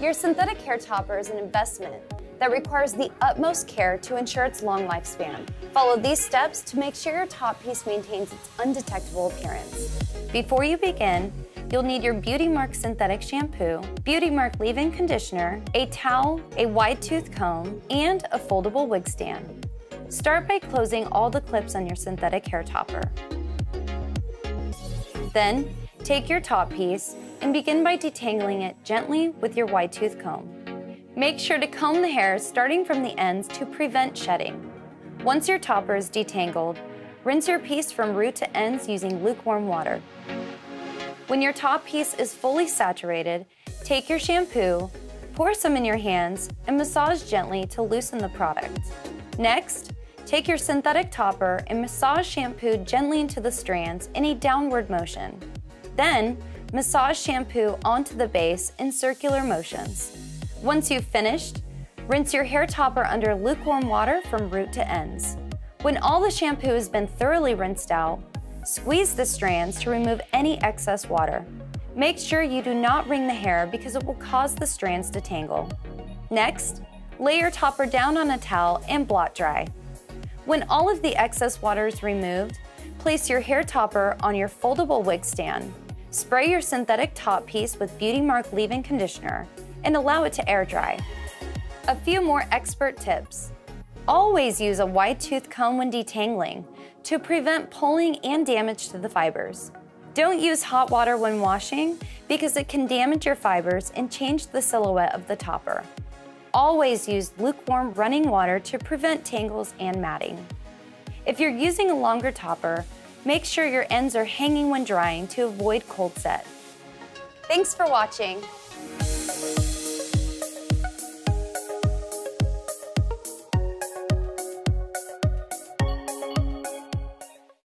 Your synthetic hair topper is an investment that requires the utmost care to ensure its long lifespan. Follow these steps to make sure your top piece maintains its undetectable appearance. Before you begin, you'll need your BeautiMark synthetic shampoo, BeautiMark leave-in conditioner, a towel, a wide tooth comb, and a foldable wig stand. Start by closing all the clips on your synthetic hair topper. Then, take your top piece and begin by detangling it gently with your wide tooth comb. Make sure to comb the hair starting from the ends to prevent shedding. Once your topper is detangled, rinse your piece from root to ends using lukewarm water. When your top piece is fully saturated, take your shampoo, pour some in your hands, and massage gently to loosen the product. Next, take your synthetic topper and massage shampoo gently into the strands in a downward motion. Then, massage shampoo onto the base in circular motions. Once you've finished, rinse your hair topper under lukewarm water from root to ends. When all the shampoo has been thoroughly rinsed out, squeeze the strands to remove any excess water. Make sure you do not wring the hair because it will cause the strands to tangle. Next, lay your topper down on a towel and blot dry. When all of the excess water is removed, place your hair topper on your foldable wig stand. Spray your synthetic top piece with BeautiMark leave-in conditioner and allow it to air dry. A few more expert tips. Always use a wide tooth comb when detangling to prevent pulling and damage to the fibers. Don't use hot water when washing because it can damage your fibers and change the silhouette of the topper. Always use lukewarm running water to prevent tangles and matting. If you're using a longer topper, make sure your ends are hanging when drying to avoid cold set. Thanks for watching.